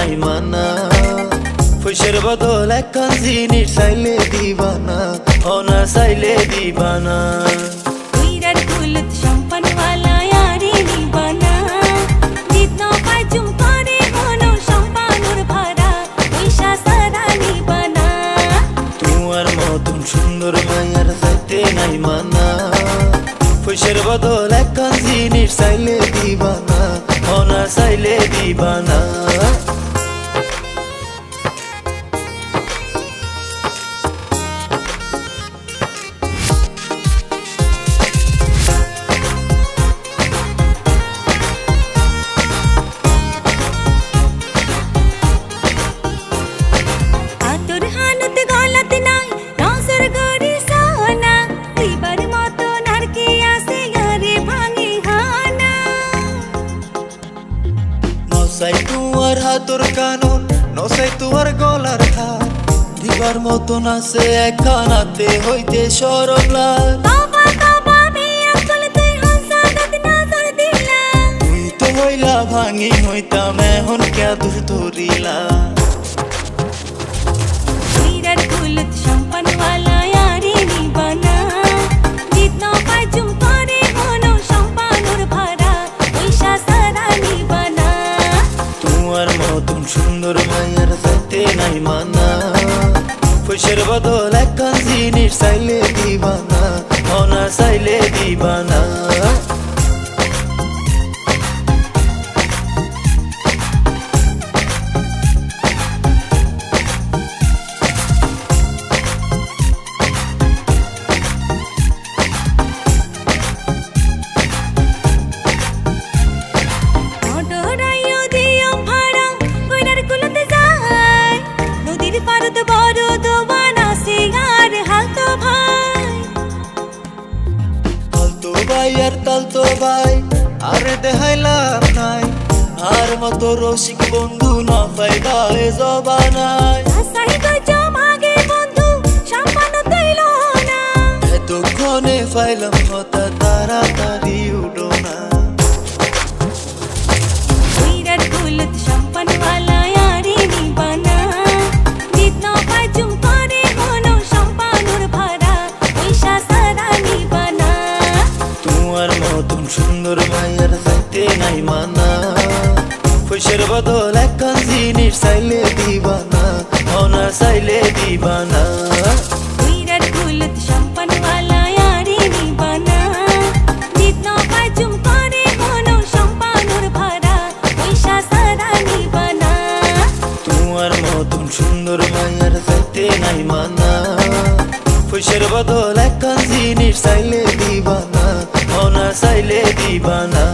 নাই মানা। ফুসের বদল একখান জিনিস চাইলে দিবানা অনা চাইলে দিবানা। সুন্দর মায়ার নাই মানা। বদল একখান জিনিস চাইলে দিবানা অনা চাইলে দিবানা। নসাই তোমার হাতর কানুন নসাই তোমার গলার হার দিবার মতন আছে একখানাতে হইতে দিলা তুই তো হইলা ভাঙি হইতাম এখন কে দূর ধরিলা মায়ার চাইতে নাই মানা। ফুসের বদল একখান জিনিস চাইলে দিবানা। অনা চাইলে ভাই আর তালতো ভাই আরে দেখাইলাম নাই। আর মতো রসিক বন্ধু না ফাইদালে জবানায় তৈল এতক্ষণে ফাইলাম হতা তাড়াতাড়ি উঠো না খুশের বদল একখান জিনিস চাইলে দিবানা অনা চাইলে দিবানা। উইরার কুলত সম্পনওয়ালা ইয়ারি নিবানা। জিতনো পাজুম করে হনো সম্পানুর ভাড়া পয়সা সারা নিবানা। তোমার মতন সুন্দর মায়ের চাইতে নাই মানা। বদল একখান জিনিস চাইলে দিবানা অনা চাইলে দিবানা।